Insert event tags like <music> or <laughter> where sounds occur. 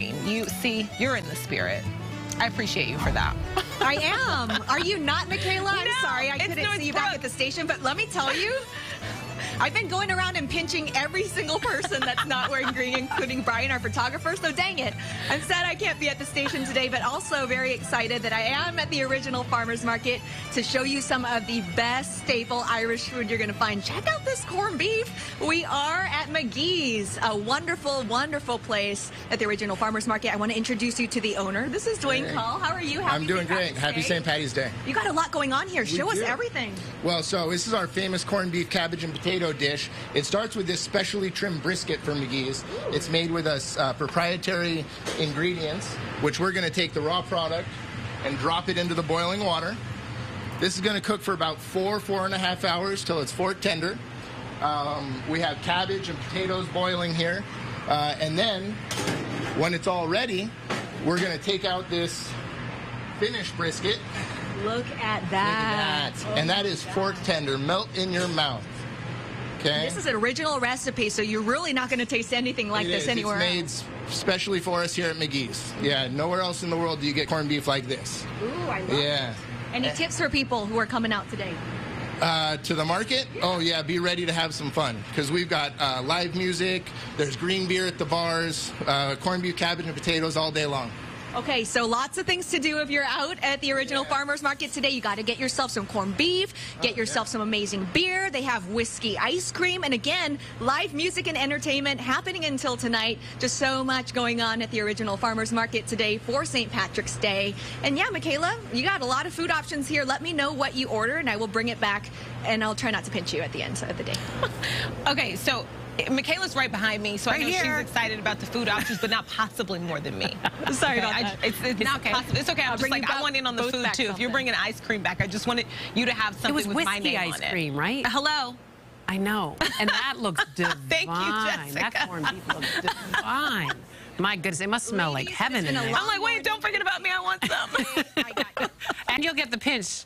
You see, you're in the spirit. I appreciate you for that. I am. Are you not, Michaela? I'm No, sorry I couldn't North see you back at the station, but let me tell you, I've been going around and pinching every single person that's not wearing green, including Brian, our photographer. So dang it. I'm sad I can't be at the station today, but also very excited that I am at the original farmers market to show you some of the best staple Irish food you're going to find. Check out this corned beef. We are at Magee's, a wonderful, wonderful place at the original farmers market. I want to introduce you to the owner. This is Dwayne Hey. Call. How are you? Happy I'm doing St. great. Happy St. Patty's Day. You got a lot going on here. Show us everything. Well, so this is our famous corned beef, cabbage, and potato dish. It starts with this specially trimmed brisket from Magee's. It's made with us uh, proprietary ingredients, which we're going to take the raw product and drop it into the boiling water. This is going to cook for about four, four and a half hours till it's fork tender. Um, we have cabbage and potatoes boiling here. Uh, and then, when it's all ready, we're going to take out this finished brisket. Look at Look at that. and that is fork tender. Melt in your mouth. Okay? This is an original recipe, so you're really not going to taste anything like It this is. anywhere It's made else. specially for us here at Magee's. Yeah, nowhere else in the world do you get corned beef like this. Ooh, I love Yeah. it. Any tips for people who are coming out today? Uh, to the market? Oh, yeah, be ready to have some fun because we've got uh, live music, there's green beer at the bars, uh, corned beef, cabbage, and potatoes all day long. Okay, so lots of things to do if you're out at the original farmers market today. You got to get yourself some corned beef, oh, get Oh, yourself some amazing beer. They have whiskey ice cream, and again, live music and entertainment happening until tonight. Just so much going on at the original farmers market today for St. Patrick's Day. And yeah, Michaela, you got a lot of food options here. Let me know what you order, and I will bring it back, and I'll try not to pinch you at the end of the day. <laughs> Okay, so Michaela's right behind me, so Right I know here. she's excited about the food options, but not possibly more than me. <laughs> Sorry Okay, about I- that. it's, it's not okay. possible. It's okay. I'm I'll just like I want in on the food too. If you're bringing ice cream back, I just wanted you to have something with my name on it. It was whiskey ice cream, right? <laughs> Hello. I know. And that looks divine. <laughs> Thank you, That Jessica. corned beef looks divine. My goodness, it must smell like heaven in been there. I'm like, wait, don't forget about me. I want some. I got you. And you'll get the pinch